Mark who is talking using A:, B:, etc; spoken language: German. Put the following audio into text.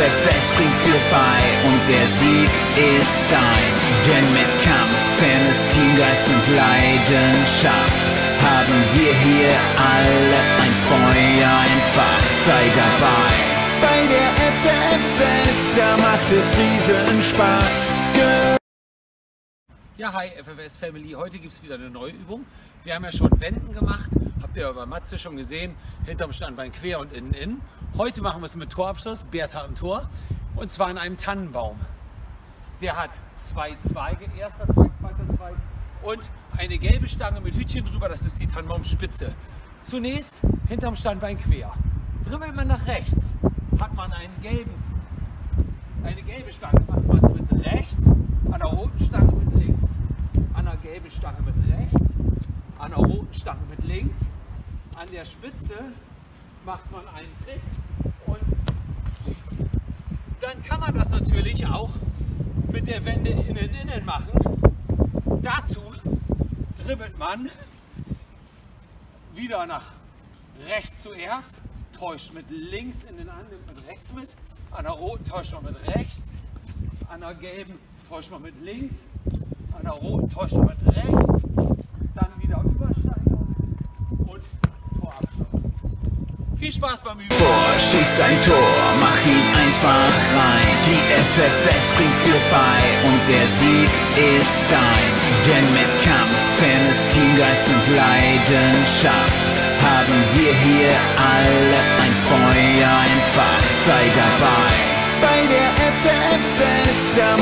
A: FFS bringt's dir bei und der Sieg ist dein. Denn mit Kampf, Fairness, Teamgeist und Leidenschaft haben wir hier alle ein Feuer entfacht. Sei dabei. Bei der FFS, da macht es riesen Spaß.
B: Ja, hi FFS Family. Heute gibt es wieder eine neue Übung. Wir haben ja schon Wenden gemacht. Habt ihr ja bei Matze schon gesehen. Hinterm Standbein quer und innen innen. Heute machen wir es mit Torabschluss. Bertha am Tor. Und zwar in einem Tannenbaum. Der hat zwei Zweige, erster Zweig, zweiter Zweig und eine gelbe Stange mit Hütchen drüber. Das ist die Tannenbaumspitze. Zunächst hinterm Standbein quer. Dribbelt man nach rechts, hat man einen gelben, eine gelbe Stange, macht man es mit rechts, an der roten Stange mit links, gelben Stange mit rechts, an der roten Stange mit links, an der Spitze macht man einen Trick und dann kann man das natürlich auch mit der Wende innen innen machen. Dazu dribbelt man wieder nach rechts zuerst, täuscht mit links in den anderen mit rechts mit, an der roten täuscht man mit rechts, an der gelben täuscht man mit links, an der roten täuscht man mit rechts, dann wieder Übersteigung und Torabschluss. Viel Spaß beim Üben!
A: vor, schieß ein Tor, mach ihn einfach rein. Die FFS bringt's dir bei und der Sieg ist dein. Denn mit Kampf, Fairness, Teamgeist und Leidenschaft haben wir hier alle ein Feuer entfacht. Sei dabei. Bei der FFS, macht